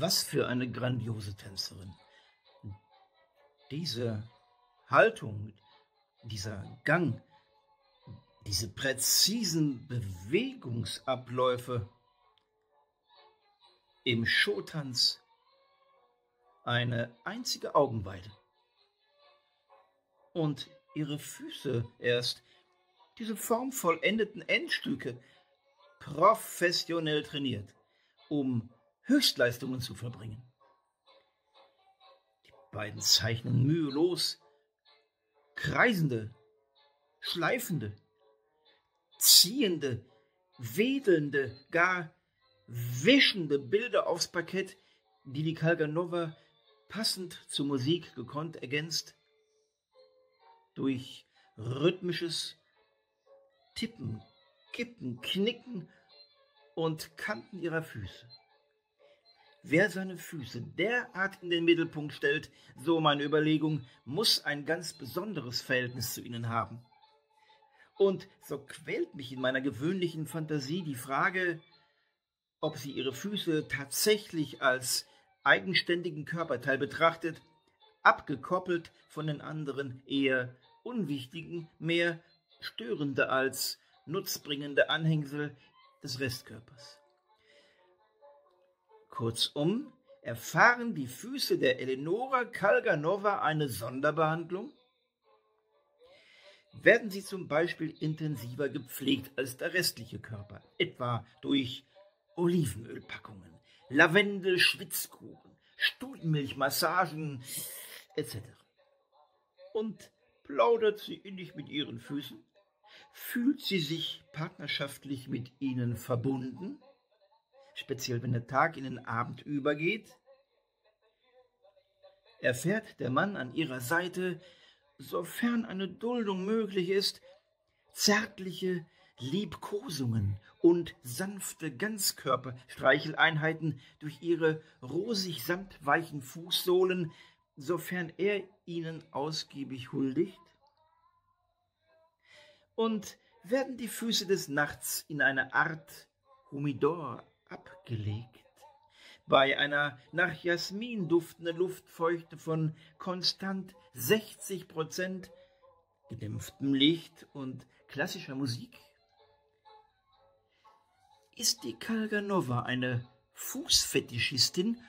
Was für eine grandiose Tänzerin. Diese Haltung, dieser Gang, diese präzisen Bewegungsabläufe im Showtanz eine einzige Augenweide. Und ihre Füße erst, diese formvollendeten Endstücke, professionell trainiert, um Höchstleistungen zu verbringen. Die beiden zeichnen mühelos kreisende, schleifende, ziehende, wedelnde, gar wischende Bilder aufs Parkett, die die Kalganova passend zur Musik gekonnt ergänzt durch rhythmisches Tippen, Kippen, Knicken und Kanten ihrer Füße. Wer seine Füße derart in den Mittelpunkt stellt, so meine Überlegung, muss ein ganz besonderes Verhältnis zu ihnen haben. Und so quält mich in meiner gewöhnlichen Fantasie die Frage, ob sie ihre Füße tatsächlich als eigenständigen Körperteil betrachtet, abgekoppelt von den anderen eher unwichtigen, mehr störende als nutzbringende Anhängsel des Restkörpers. Kurzum, erfahren die Füße der Eleonora Kalganova eine Sonderbehandlung? Werden sie zum Beispiel intensiver gepflegt als der restliche Körper, etwa durch Olivenölpackungen, Lavendel-Schwitzkuchen, Stutenmilchmassagen etc. Und plaudert sie innig mit ihren Füßen? Fühlt sie sich partnerschaftlich mit ihnen verbunden? Speziell wenn der Tag in den Abend übergeht, erfährt der Mann an ihrer Seite, sofern eine Duldung möglich ist, zärtliche Liebkosungen und sanfte Ganzkörperstreicheleinheiten durch ihre rosig samtweichen Fußsohlen, sofern er ihnen ausgiebig huldigt? Und werden die Füße des Nachts in eine Art Humidor abgelegt. Bei einer nach Jasmin duftenden Luftfeuchte von konstant 60 Prozent, gedämpftem Licht und klassischer Musik? Ist die Kalganova eine Fußfetischistin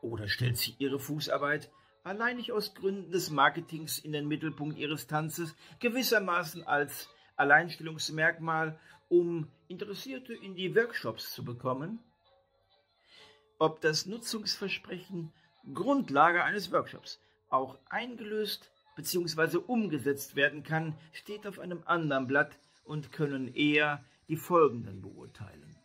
oder stellt sie ihre Fußarbeit alleinig aus Gründen des Marketings in den Mittelpunkt ihres Tanzes gewissermaßen als Alleinstellungsmerkmal, um Interessierte in die Workshops zu bekommen? Ob das Nutzungsversprechen Grundlage eines Workshops auch eingelöst bzw. umgesetzt werden kann, steht auf einem anderen Blatt und können eher die Folgenden beurteilen.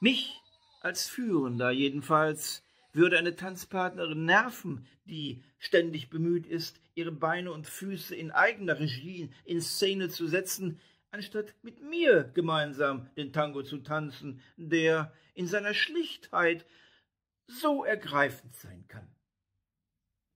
Mich als Führender jedenfalls würde eine Tanzpartnerin nerven, die ständig bemüht ist, ihre Beine und Füße in eigener Regie in Szene zu setzen, anstatt mit mir gemeinsam den Tango zu tanzen, der in seiner Schlichtheit so ergreifend sein kann.